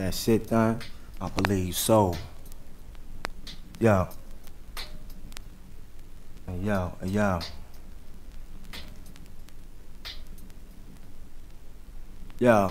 that shit done? I believe so. Yo. Hey, yo, hey, yo. Yo.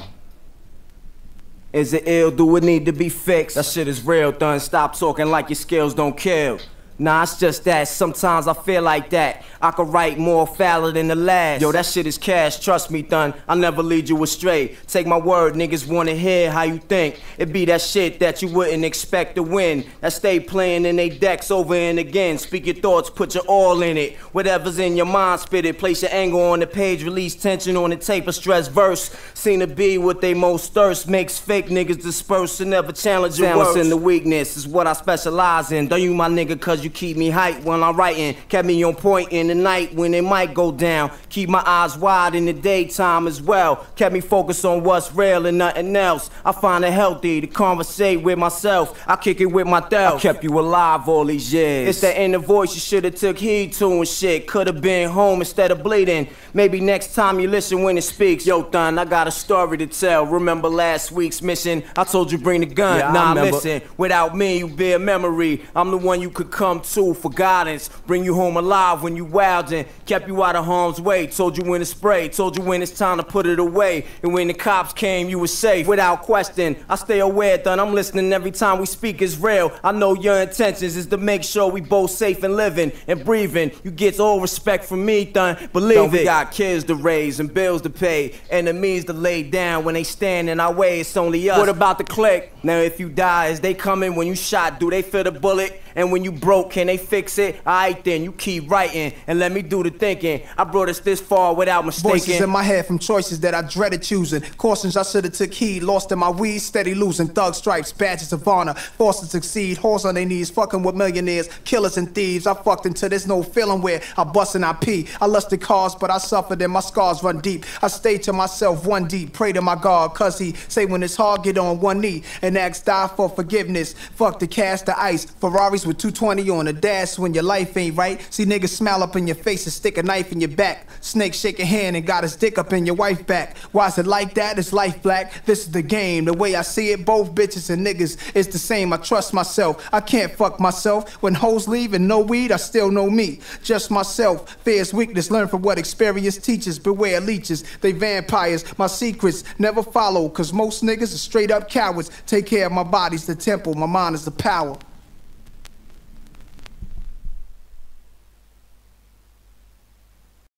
Is it ill? Do it need to be fixed? That shit is real, done. Stop talking like your skills don't kill. Nah, it's just that sometimes I feel like that. I could write more fouler than the last. Yo, that shit is cash, trust me, done. I'll never lead you astray. Take my word, niggas wanna hear how you think. It be that shit that you wouldn't expect to win. That stay playing in they decks over and again. Speak your thoughts, put your all in it. Whatever's in your mind, spit it. Place your anger on the page, release tension on the tape, a stress verse. Seem to be what they most thirst. Makes fake niggas disperse and never challenge your in the weakness is what I specialize in. Don't you my nigga, cause you keep me hype when I'm writing. Kept me on point in the night when it might go down. Keep my eyes wide in the daytime as well. Kept me focused on what's real and nothing else. I find it healthy to conversate with myself. I kick it with my thoughts. I kept you alive all these years. It's that inner voice you should've took heed to and shit. Could've been home instead of bleeding. Maybe next time you listen when it speaks. Yo, Thun, I got a story to tell. Remember last week's mission? I told you bring the gun. Yeah, nah, listen. Without me, you be a memory. I'm the one you could come to for guidance. Bring you home alive when you wildin'. Kept you out of harm's way. Told you when to spray. Told you when it's time to put it away. And when the cops came, you were safe. Without question, I stay aware, Thun. I'm listening every time we speak is real. I know your intentions is to make sure we both safe and living and breathing. You get all respect from me, Thun. Believe Done, we it. Got kids to raise and bills to pay. Enemies to lay down when they stand in our way. It's only us. What about the click? Now if you die, is they coming when you shot? Do they feel the bullet? And when you broke, can they fix it? Alright then, you keep writing and let me do the thinking. I brought us this far without Voices in my head from choices that I dreaded choosing. Cautions I should have took heed. Lost in my weed, steady losing. Thug stripes, badges of honor. Forced to succeed. Horse on their knees, fucking with millionaires, killers and thieves. I fucked until there's no feeling where I bust and I pee. I lusted cars, but I suffered and my scars run deep. I stay to myself one deep. Pray to my God, cause he say when it's hard, get on one knee and ask die for forgiveness. Fuck the cast the ice. Ferraris with 220 on the dash when your life ain't right. See niggas smile up in your face and stick a knife in your back. Snake shake a hand and got his dick up in your wife back. Why is it like that? It's life black. This is the game. The way I see it, both bitches and niggas is the same. I trust myself. I can't fuck myself. When hoes leave and no weed, I still know me. Just myself. Fear's weakness. Learn from what experience teaches. Beware leeches. They vampires. My secrets never follow. Cause most niggas are straight up cowards. Take care of my body's the temple. My mind is the power.